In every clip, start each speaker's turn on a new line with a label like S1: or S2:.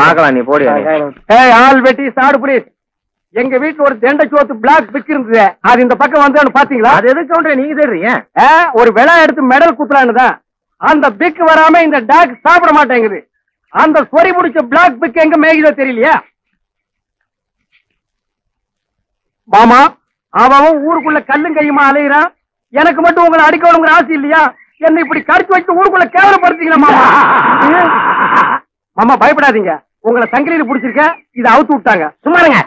S1: பாக்கலாம் நீ போடி
S2: ஏய் ஆள் வெட்டி சாடு புடி. எங்க வீட்டுல ஒரு தெண்டை சோத்து பிளாக் பிக் இருந்தது. அது இந்த பக்கம் வந்து பாத்தீங்களா?
S1: அது எதுக்கு கவுண்டர் நீங்க தேடுறீங்க?
S2: ஒரு விலை எடுத்து மெடல் குத்துறான்னு தான். அந்த பிக் வராம இந்த டாக் சாப்பிட மாட்டேங்குது. அந்த சொறி முடிச்ச பிளாக் பிக் எங்க மேய்குதோ தெரியலையா? மாமா அவன் ஊருக்குள்ள கல்லும் கையுமா அலையிறான்? எனக்கு மட்டும் உங்களை அடிக்கணுங்கிற ஆசை இல்லையா? என்ன இப்படி கடிச்சு வச்சு ஊருக்குள்ள கேவலப்படுத்தீங்களா மாமா? மாமா பயப்படாதீங்க. உங்களை சங்கிலியில புடிச்சிருக்க இதை அவுத்து விட்டாங்க.
S1: சும்மாருங்க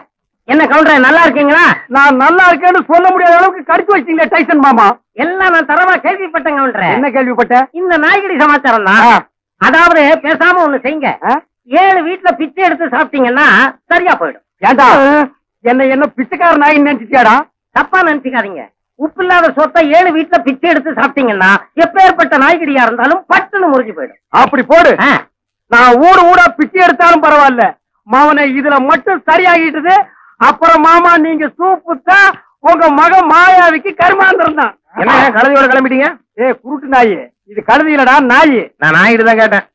S1: என்ன கவுண்டர் நல்லா இருக்கீங்களா?
S2: நான் நல்லா இருக்கேன்னு சொல்ல முடியாத அளவுக்கு கடிச்சு வச்சீங்க டைசன் மாமா.
S1: எல்லாம் நான் தரவா கேள்விப்பட்டேன் கவுண்டர்.
S2: என்ன கேள்விப்பட்ட?
S1: இந்த நாய்கடி சமாச்சாரம் தான். அதாவது பேசாம ஒண்ணு செய்யுங்க? ஏழு வீட்டுல பிச்சை எடுத்து சாப்பிட்டீங்கன்னா சரியா போயிடும்.
S2: ஏண்டா? என்ன என்ன பிச்சைக்கார நாயின்னு நினைச்சிட்டியாடா?
S1: தப்பா நினைச்சுக்காதீங்க. உப்பு இல்லாத சொத்தை ஏழு வீட்டுல பிச்சை எடுத்து சாப்பிட்டீங்கன்னா எப்பேற்பட்ட நாய்கடியா இருந்தாலும் பட்டுன்னு முறிஞ்சு போயிடும்.
S2: அப்படி போடு. நான் ஊடு ஊடா பிச்சை எடுத்தாலும் பரவாயில்ல. மாமனை இதுல மட்டும் சரியாகிட்டது அப்புறம் மாமா நீங்க சூப்பு தான் உங்க மகன் மாயாவிக்கு கருமாந்திரம் தான்.
S1: என்ன கழுதையோட கிளம்பிட்டீங்க?
S2: ஏ குருட்டு நாயி. இது கழுதி இல்லடா நாயி.
S1: நான் நாய்கிட்ட தான் கேட்டேன்.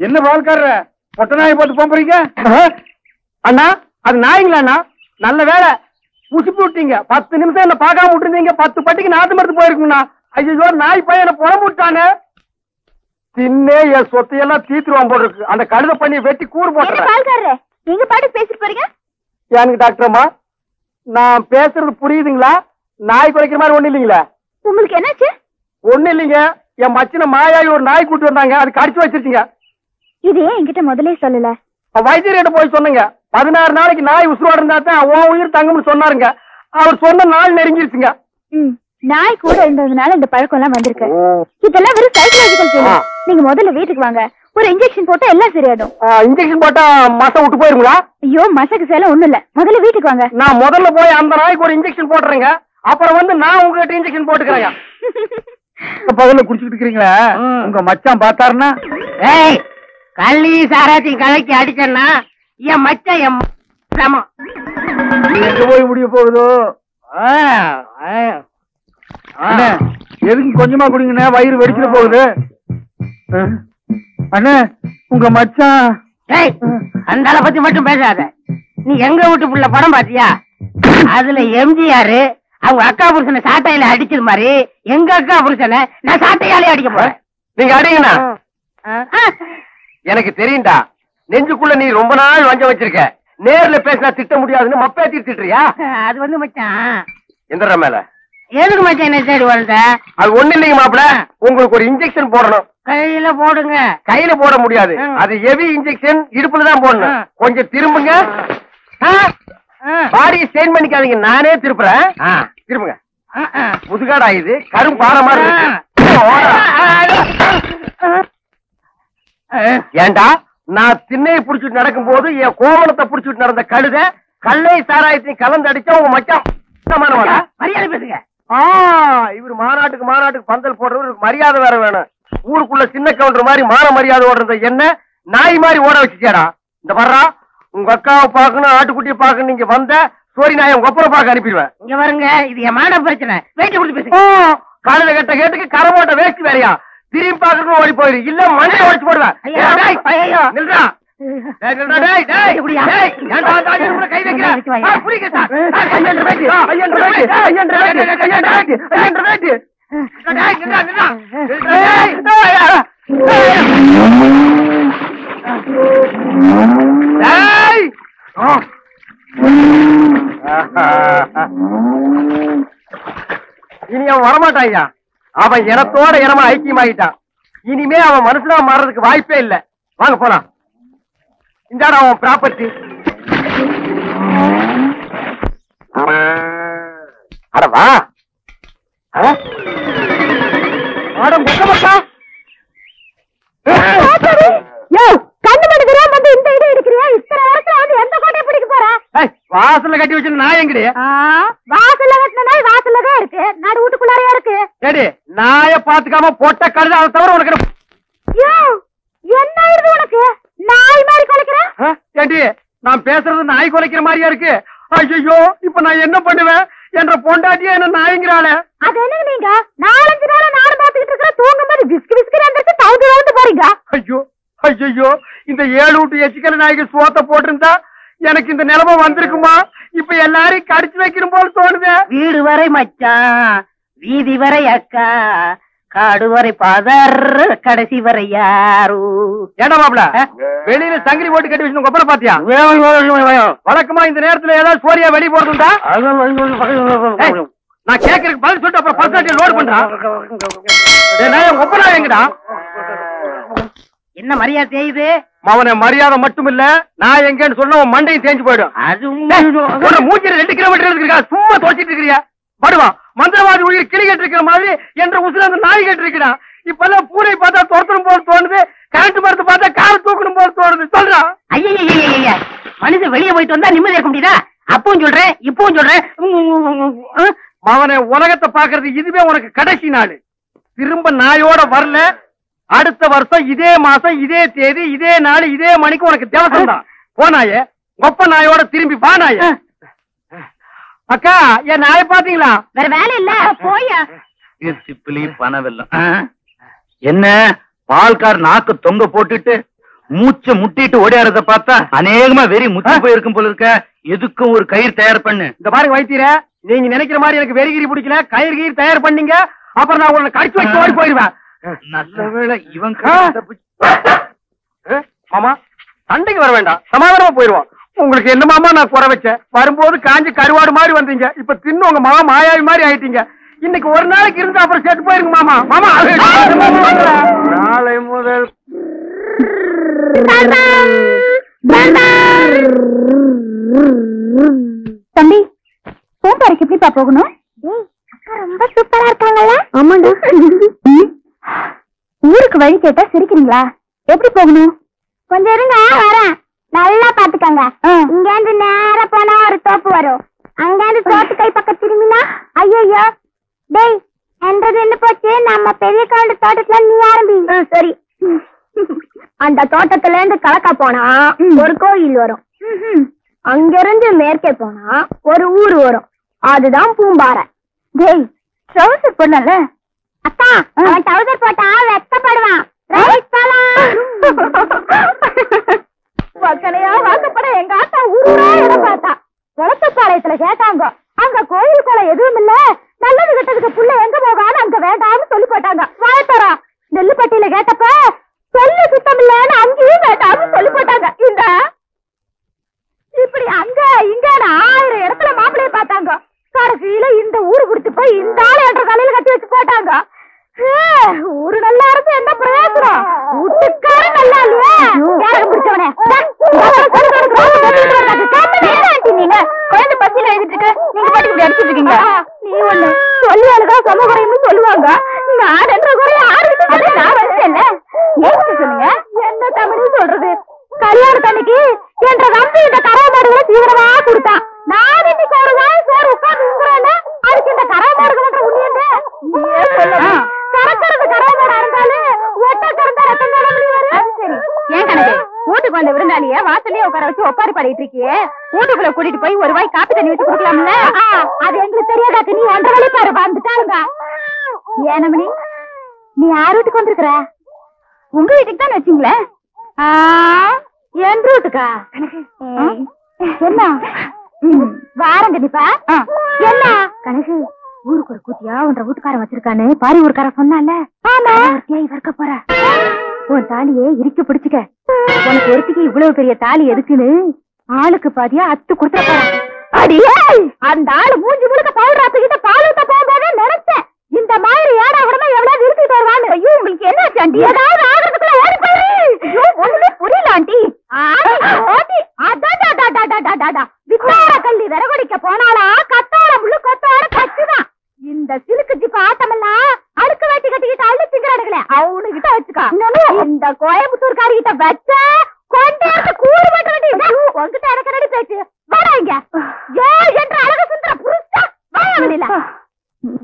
S2: என்ன பால்காரர பொட்ட நாயை போட்டு போறீங்க? அண்ணா அது நாய்ங்களா அண்ணா? நல்ல வேலை. புசுப்பி விட்டீங்க. பத்து நிமிஷம் என்ன பார்க்காம விட்டுருந்தீங்க. பத்து பட்டிக்கு நாத்து மருந்து போயிருக்குங்கண்ணா ஐயோ நாய் பையனை புறம்பு விட்டானே. தின்னே என் சொத்தையெல்லாம் தீத்துருவான் போல இருக்கு. அந்த கழுத பண்ணி வெட்டி கூறு
S3: பால்காரரே நீங்க பாட்டுக்கு பேசிட்டு போறீங்க?
S2: எனக்கு டாக்டர் அம்மா? நான் பேசுறது புரியுதுங்களா? நாய் குறைக்கிற மாதிரி ஒண்ணு இல்லைங்களா?
S3: உங்களுக்கு என்னாச்சு?
S2: ஒண்ணு இல்லைங்க. என் மச்சின மாயாவி ஒரு நாய் கூட்டு வந்தாங்க. அது கடிச்சு வச்சிருச்சுங்க.
S3: இது ஏன் என்கிட்ட முதல்ல சொல்லல.
S2: வைத்தியர்கிட்ட போய் சொன்னங்க. பதினாறு நாளைக்கு நாய் உசுரோட இருந்தா தான் உன் உயிர் தங்கும்னு சொன்னாருங்க. அவர் சொன்ன நாள் நெருங்கிருச்சுங்க.
S3: நாய் கூட இருந்ததுனால இந்த பழக்கம் எல்லாம் வந்திருக்கு இதெல்லாம் வெறும் சைக்கலாஜிக்கல். நீங்க முதல்ல வீட்டுக்கு வாங்க. ஒரு இன்ஜெக்ஷன் போட்டா எல்லாம் சரியாயிடும்.
S2: இன்ஜெக்ஷன் போட்டா மசம் விட்டு போயிருங்களா?
S3: ஐயோ மசக்கு சேலம் ஒண்ணும் இல்ல. முதல்ல வீட்டுக்கு வாங்க.
S2: நான் முதல்ல போய் அந்த நாய்க்கு ஒரு இன்ஜெக்ஷன் போட்டுறேங்க. அப்புறம் வந்து நான் உங்ககிட்ட இன்ஜெக்ஷன் போட்டுக்கிறேங்க. பகல்ல குடிச்சிட்டு இருக்கிறீங்களா?
S1: ம்.
S2: உங்க மச்சான் பார்த்தாருன்னா
S1: ஏய் கள்ளி சாராத்தையும் கலக்கி அடிச்சேன்னா என் மச்சான் என் சமம்
S2: எங்க போய் முடிய போகுதோ?
S1: ஆ, ஆ.
S2: அண்ணே. எதுக்கு கொஞ்சமா குடிங்கண்ணே? வயிறு வெடிச்சிட போகுது. அண்ணே உங்க மச்சான்
S1: ஏய் அந்த ஆளை பத்தி மட்டும் பேசாத. நீ எங்க வீட்டு புள்ள படம் பாத்தியா? அதுல எம்ஜிஆர் அவங்க அக்கா புருஷனை சாட்டையில அடிச்சது மாதிரி எங்க அக்கா புருஷனை நான் சாட்டையாலே அடிக்க போறேன்.
S2: நீங்க அடிங்கண்ணா.
S1: ஆ.
S2: எனக்கு தெரியும்டா. நெஞ்சுக்குள்ள நீ ரொம்ப நாள் வஞ்சம் வச்சிருக்க. நேர்ல பேசினா திட்ட முடியாதுன்னு மப்பே திட்டுறியா
S1: அது வந்து மச்சான்.
S2: எந்திர மேல.
S1: எதுக்கு மச்சான் என்ன தேடி வந்த
S2: அது ஒண்ணு இல்லைங்க மாப்பிள. உங்களுக்கு ஒரு இன்ஜெக்ஷன் போடணும்.
S1: கையில போடுங்க.
S2: கையில போட முடியாது. அது ஹெவி இன்ஜெக்ஷன் இடுப்புல தான் போடணும். கொஞ்சம் திரும்புங்க.
S1: ஆ.
S2: பாடியை ஸ்டெயின் பண்ணிக்காதீங்க. நானே திருப்புறேன். திரும்புங்க. முதுகாடா இது. கரும் பாறை மாதிரி. ஏண்டா? நான் திண்ணையை புடிச்சிட்டு நடக்கும் போது என் கோவணத்தை புடிச்சிட்டு நடந்த கழுத கல்லை சாராயத்தையும் கலந்து அடிச்சா உங்க மச்சான்?
S1: மரியாதை பேசுங்க.
S2: ஆ இவர் மாநாட்டுக்கு மாநாட்டுக்கு பந்தல் போடுறவருக்கு மரியாதை வேற வேணும். ஊருக்குள்ள சின்ன கவுண்டர் மாதிரி மான மரியாதை ஓடுறத என்ன நாய் மாதிரி ஓட வச்சுச்சேடா இந்த வர்றா உங்க அக்காவை பார்க்கணும் ஆட்டுக்குட்டியை பார்க்கணும் நீங்க வந்த சோரி நாயை உங்க அப்புறம் பார்க்க அனுப்பிடுவேன்.
S1: இங்க வருங்க இது என் மான பிரச்சனை. வெயிட் கொடுத்து பேசுங்க.
S2: காலையில கட்ட கேட்டுக்கு கரை போட்ட வேஸ்ட் வேறையா? திரும்பி பார்க்கணும் ஓடி போயிரு இல்ல மண்டையை உடைச்சு போடுவேன். இனி அவன் வரமாட்டான் ஐயா அவன் இனத்தோட இனமா ஐக்கியமாயிட்டான். இனிமே அவன் மனுஷனா மாறதுக்கு வாய்ப்பே இல்ல. வாங்க போலாம். இந்தாடா அவன் ப்ராப்பர்ட்டி அட வா.
S3: இந்த எந்த கோட்டை பிடிக்க போற?
S2: ஏய், வா வாசல்ல கட்டி வச்சு நாய் எங்கடி?
S3: வாசல்ல கட்டின நாய் வாசல்ல தான் இருக்கு. நடு வீட்டுக்குள்ளாரையா இருக்கு?
S2: நாய பாத்துக்காம பொட்ட கழுத அதை தவிர உனக்கு என்ன-
S3: ஆயிடுது உனக்கு? நாய் மாதிரி குலைக்கிற?
S2: ஆ? ஏண்டி நான் பேசுறது நாய் குலைக்கிற மாதிரியா இருக்கு? ஐயோ இப்ப நான் என்ன பண்ணுவேன்? என்ற பொண்டாட்டியே என்ன நாய்ங்கிறாளே.
S3: அது என்ன நீங்க? நாலஞ்சு நாளா நாடு பாத்துக்கிட்டு இருக்கிற தூங்கும் போது விஸ்கி விஸ்கி வந்துட்டு தவுந்து தவுந்து போறீங்க.
S2: ஐயோ ஐயோ இந்த ஏழு விட்டு எச்சிக்கல நாய்க்கு சோத்த போட்டிருந்தா எனக்கு இந்த நிலைமை வந்திருக்குமா? இப்ப எல்லாரையும் கடிச்சு வைக்கணும் போல தோணுதே.
S1: வீடு வரை மச்சான். வீதி வரை அக்கா காடு வரை பாதர் கடைசி வரை யாரு
S2: ஏடா மாப்ள வெளியில சங்கிலி போட்டு கட்டி வச்சு கொப்பரை பாத்தியா வழக்கமா இந்த நேரத்துல ஏதாவது சோரியா வெளிய போறதுண்டா நான் கேக்குறதுக்கு பதில் சொல்லிட்டு அப்புறம் பர்சனாலிட்டி லோட் பண்றான் ஒப்பனா எங்கடா
S1: என்ன மரியாதை செய்யுது
S2: அவன மரியாதை மட்டும் இல்ல நான் எங்கன்னு சொன்ன மண்டையும் தேஞ்சு போயிடும்
S1: அது
S2: மூஞ்சில ரெண்டு கிலோமீட்டர் இருக்கா சும்மா தோச்சிட்டு இருக்கிறியா படுவா மந்திரவாதி உயிர் கிளி கட்டு இருக்கிற மாதிரி என்ற உசுர அந்த நாய் கட்டு இருக்கிறான் இப்ப எல்லாம் பூனை பார்த்தா துரத்தணும் போல தோணுது கரண்ட் மரத்தை பார்த்தா கார தூக்கணும் போல தோணுது. சொல்றான்
S1: ஐயா மனுஷன் வெளியே போயிட்டு வந்தா நிம்மதி இருக்க முடியுதா? அப்பவும் சொல்றேன் இப்பவும் சொல்றேன்.
S2: அவனை உலகத்தை பாக்குறது இதுவே உனக்கு கடைசி நாள். திரும்ப நாயோட வரல. அடுத்த வருஷம் இதே மாசம் இதே தேதி இதே நாள் இதே மணிக்கு உனக்கு தேவசம் தான் போனாயே ஒப்ப நாயோட திரும்பி நாயே. அக்கா என் நாயை பாத்தீங்களா
S3: வேற வேலை இல்ல போயா
S4: சிப்பிலி பணவெல்லாம் என்ன பால்கார் நாக்கு தொங்க போட்டுட்டு மூச்ச முட்டிட்டு ஓடியாரத பார்த்தா அநேகமா வெறி முத்தி போயிருக்கும் போல இருக்க. எதுக்கும் ஒரு கயிறு தயார் பண்ணு.
S2: இந்த பாருங்க வைத்தீர நீங்க நினைக்கிற மாதிரி எனக்கு வெறிகிரி பிடிக்கல கயிறு கீர் தயார் பண்ணீங்க அப்புறம் நான் உன்னை கடிச்சு வச்சு ஓடி போயிடுவேன்
S4: நல்ல வேளை இவன்
S2: மாமா சண்டைக்கு வர வேண்டாம் சமாதானமா போயிடுவோம் உங்களுக்கு என்ன மாமா நான் குறை வச்சேன்? வரும்போது காஞ்சி கருவாடு மாதிரி வந்தீங்க. இப்ப தின்னு உங்க மாமா மாயாவி மாதிரி ஆயிட்டீங்க. இன்னைக்கு ஒரு நாளைக்கு இருந்து அப்புறம் செத்து போயிருங்க மாமா. மாமா நாளை முதல்.
S3: தம்பி பூம்பாறைக்கு எப்படிப்பா போகணும்? ரொம்ப சூப்பரா இருக்காங்கல்ல? ஆமாண்டா ஊருக்கு வழி கேட்டா சிரிக்கிறீங்களா? எப்படி போகணும்? கொஞ்சம் இருங்க வரேன். நல்லா பாத்துக்கங்க. இங்க இருந்து நேரா போனா ஒரு தோப்பு வரும். அங்க இருந்து தோப்பு கை பக்கம் திரும்பினா ஐயோ டேய் என்றது என்ன போச்சு? நம்ம பெரிய காண்டு தோட்டத்துல நீ ஆரம்பி. சரி. அந்த தோட்டத்துல இருந்து கலக்கா போனா ஒரு கோயில் வரும். அங்க இருந்து மேற்கே போனா ஒரு ஊர் வரும். அதுதான் பூம்பாறை. டேய் ட்ரவுசர் போடல அக்கா அவன் ட்ரவுசர் போட்டா வெக்கப்படுவான். ரைட் வக்கனையா வாக்கப்பட எங்க ஆத்தா ஊரா இடம் பார்த்தா. குளத்துப்பாளையத்துல கேட்டாங்க. அங்க கோயில் கொலை எதுவும் இல்ல. நல்லது கெட்டதுக்கு புள்ள எங்க போகான்னு அங்க வேண்டாம்னு சொல்லி போட்டாங்க. வாழத்தரா நெல்லுப்பட்டியில கேட்டப்ப சொல்லு சுத்தம் இல்லன்னு அங்கேயும் வேண்டாம்னு சொல்லி போட்டாங்க இந்த இப்படி அங்க இங்கன்னு ஆயிரம் இடத்துல மாப்பிளைய பார்த்தாங்க கடைசியில இந்த ஊரு குடிச்சு போய் இந்த ஆளு என்ற தலையில கட்டி வச்சு போட்டாங்க ஹே, ஊரு நல்லா இருந்து என்ன பிரயோஜனம் வீட்டுக்கார நல்லா இல்லையா யாருக்கு பிடிச்சவனே நீங்க குழந்தை பசியில எழுதிட்டு இருக்கு. நீங்க பாட்டுக்கு இப்படி அடிச்சிட்டு இருக்கீங்க நீ ஒண்ணு சொல்லி அழுகா சம குறையும் சொல்லுவாங்க நான் என்ற குறைய ஆரம்பிச்சு நான் வச்சேன்ல ஏன் சொல்லுங்க என்ன தமிழ் சொல்றது கல்யாணத்தன்னைக்கு என்ற நம்பி இந்த கராமாடுகளை தீவிரமா கொடுத்தான் நான் இன்னைக்கு ஒரு நாள் சோறு உட்கார்ந்து உங்குறேன்னா அதுக்கு இந்த கராமாடுகள் பண்ற உண்மையங்க கறக்கிறது கராமாடா இருந்தாலும் ஒட்ட கறந்தா ரத்தம் தானே வெளியே சரி ஏன் கணக்கு வீட்டுக்கு வந்த விருந்தாளிய வாசல்லயே உட்கார வச்சு ஒப்பாரி பாடிட்டு இருக்கியே வீட்டுக்குள்ள கூட்டிட்டு போய் ஒரு வாய் காப்பி தண்ணி வச்சு குடுக்கலாம்ல? அது எங்களுக்கு தெரியாதாக்கு நீ ஒன்றரை வழி பாரு வந்துட்டாங்க ஏனமணி நீ யார் வீட்டுக்கு வந்திருக்கிற? உங்க வீட்டுக்கு தான் வச்சீங்களேன் என் ரூட்டுக்கா என்ன? வாரம் கண்டிப்பா. என்ன? கணக்கு ஊருக்கு ஒரு கூட்டியா உன்ற வீட்டுக்காரன் வச்சிருக்கான்னு பாரி ஊருக்கார சொன்னால ஆமா. இருக்க போற. உன் தாலியை இறுக்கி பிடிச்சுக்க. உனக்கு ஒருத்திக்கு இவ்வளவு பெரிய தாலி எதுக்குன்னு ஆளுக்கு பாதியா அத்து போறான் அடியே! அந்த ஆளு மூஞ்சி முழுக்க பவுடர் ஆத்துக்கிட்ட பால் ஊத்த போகும்போதே நினைச்சேன். இந்த மாதிரி ஏடா உடனே எவ்வளவு இழுத்துட்டு வருவான்னு. ஐயோ உங்களுக்கு என்ன ஆண்டி? ஏதாவது ஆகிறதுக்குள்ள ஓடி போயிரு. ஐயோ ஒண்ணுமே புரியல ஆண்டி. ஆண்டி அடாடாடாடாடாடாடா வித்தார கள்ளி விறகுடிக்க போனாலா கத்தாழ முள்ளு கொத்தாழ கச்சுதான் இந்த சிலுக்கு ஜிப்ப ஆட்டமெல்லாம் அடுக்கு வெட்டி கட்டிக்கிட்டு அள்ளி திங்கிறானுங்களே அவனு கிட்ட வச்சுக்கா இந்த கோயம்புத்தூர்காரி கிட்ட வச்ச கொண்டாந்து கூறு மட்டும் வேண்டி உங்ககிட்ட எனக்கு ரெடி பேச்சு வாடா இங்க ஏ என்ற அழகு சுந்தர புருஷா வாயா வெளியில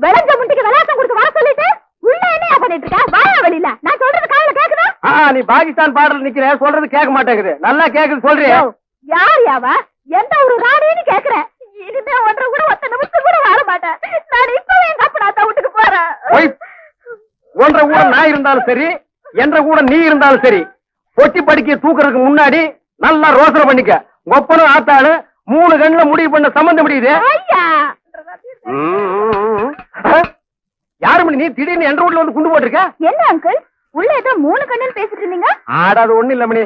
S3: விளைஞ்ச முண்டிக்கு விளையாட்டம் கொடுத்து வர சொல்லிட்டு உள்ள என்ன பண்ணிட்டு இருக்க வாயா வெளியில நான் சொல்றது காதுல கேக்குதா
S2: ஆ நீ பாகிஸ்தான் பாடல் நிக்கிற சொல்றது கேட்க மாட்டேங்குது. நல்லா கேக்குது சொல்றியா?
S3: யார் யாவா? எந்த ஒரு ராணின்னு கேக்குறேன் இனிமே கூட ஒத்த நிமிஷம் கூட வாழ மாட்டேன். நான் இப்பவே எங்க வீட்டுக்கு போறேன்.
S2: ஒன்ற கூட நான் இருந்தாலும் சரி என்ற கூட நீ இருந்தாலும் சரி பொட்டி படிக்க தூக்குறதுக்கு முன்னாடி நல்லா ரோசனை பண்ணிக்க. ஒப்பனும் ஆத்தாளு மூணு கண்ணுல முடிவு பண்ண சம்பந்தம் முடியுது.
S3: ஐயா!
S2: யாரு நீ திடீர்னு என்ற வீட்டுல வந்து குண்டு போட்டிருக்க?
S3: என்ன அங்கிள் உள்ள ஏதோ மூணு கண்ணுன்னு பேசிட்டு இருந்தீங்க?
S2: ஆடாது ஒண்ணு இல்ல மணி.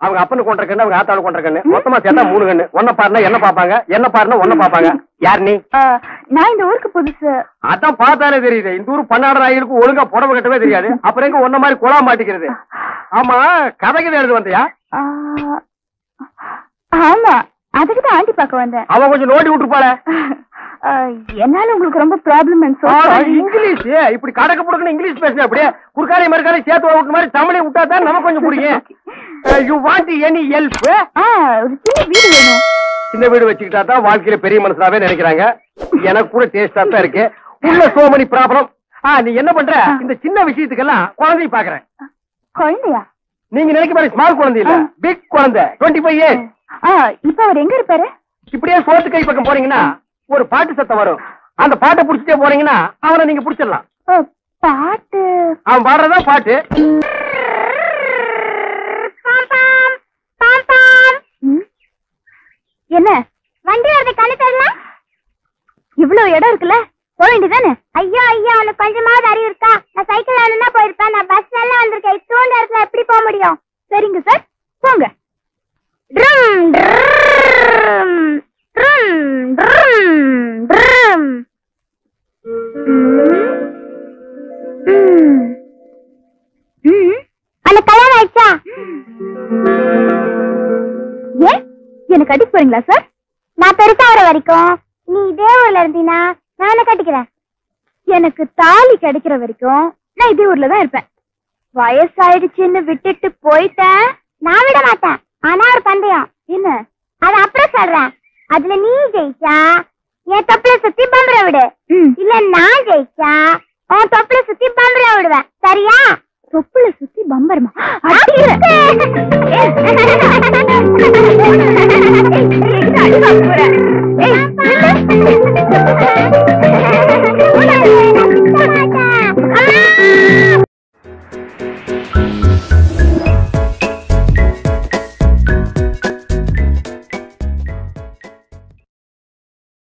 S2: அவங்க அப்பனு கொண்ட கண்ணு அவங்க ஆத்தாளு கொண்ட கண்ணு. மொத்தமா சேர்த்தா மூணு கண்ணு. ஒன்ன பாருனா என்ன பாப்பாங்க? என்ன பாருனா ஒன்ன பாப்பாங்க? யார் நீ?
S3: நான் இந்த ஊருக்கு புதுசு.
S2: அதான் பார்த்தாலே தெரியுது. இந்த ஊர் பன்னாடு நாய்களுக்கு ஒழுங்கா புடவை கட்டவே தெரியாது. அப்புறம் எங்க ஒன்ன மாதிரி குழா மாட்டிக்கிறது? ஆமா கதைக்கு எழுது வந்தியா?
S3: ஆமா. அதுக்கு தான் ஆண்டி பார்க்க வந்தேன்.
S2: அவன் கொஞ்சம் நோண்டி விட்டுருப்பாள.
S3: ஆ, என்னால உங்களுக்கு ரொம்ப ப்ராப்ளம்
S2: இங்கிலீஷ். இப்படி கடக்க புடுக்கணும் இங்கிலீஷ் பேசுங்க அப்படியே. குறுக்காரி மறுக்காரி சேர்த்து விட்டு மாதிரி தமிழை விட்டா தான் நமக்கு கொஞ்சம் புரியும். யூ வாண்ட் எனி ஹெல்ப்
S3: சின்ன வீடு வேணும்.
S2: சின்ன வீடு வச்சுக்கிட்டா தான் வாழ்க்கையில பெரிய மனசாவே நினைக்கிறாங்க. எனக்கு கூட டேஸ்டா தான் இருக்கு. உள்ள சோ many ப்ராப்ளம் நீ என்ன பண்ற? இந்த சின்ன விஷயத்துக்கெல்லாம் குழந்தைய பாக்குறேன்
S3: குழந்தையா?
S2: நீங்க நினைக்க மாதிரி ஸ்மால் குழந்தை இல்ல. பிக் குழந்தை. டுவெண்ட்டி ஃபைவ் இயர்ஸ்
S3: இப்ப அவர் எங்க இருப்பாரு?
S2: இப்படியே சோத்து கை பக்கம் போறீங்கன்னா ஒரு பாட்டு சத்தம் வரும். அந்த பாட்டை புடிச்சிட்டே போறீங்கன்னா அவனை நீங்க புடிச்சிடலாம்.
S3: பாட்டு?
S2: அவன் பாடுறதா பாட்டு.
S3: என்ன? வண்டி வரது கண்ணு தரலாம் இவ்வளவு இடம் இருக்குல்ல? போக வேண்டியதானே ஐயோ ஐயோ உனக்கு கொஞ்சமாவது அறிவு இருக்கா? நான் சைக்கிள் வேணும்னா போயிருப்பேன். நான் பஸ் எல்லாம் வந்திருக்கேன். இத்தோண்டு இடத்துல எப்படி போக முடியும்? சரிங்க சார் போங்க. ட்ரும், ட்ரும், ட்ரும், ட்ரும், ட்ரும். ம். ம். உனக்கு கல்யாணம் ஆயிடுச்சா? ஏன் எனக்கு அடிக்க போறீங்களா சார் நான் பெருசா வர வரைக்கும். நீ இதே ஊர்ல இருந்தீனா நானே கட்டிக்கிறேன்? எனக்கு தாலி கிடைக்கிற வரைக்கும் நான் இதே ஊர்ல தான் இருப்பேன். வயசாயிடுச்சுன்னு விட்டுட்டு போயிட்டேன். நான் விட மாட்டேன். ஆனா ஒரு பந்தயம். என்ன? அது அப்புறம் சொல்றேன். அதுல நீ ஜெயிச்சா என் தொப்புல சுத்தி பம்பர விடு இல்ல நான் ஜெயிச்சா உன் தொப்புல சுத்தி பம்பர விடுவேன் சரியா தொப்புல சுத்தி பம்பரமா அடிக்கிறேன்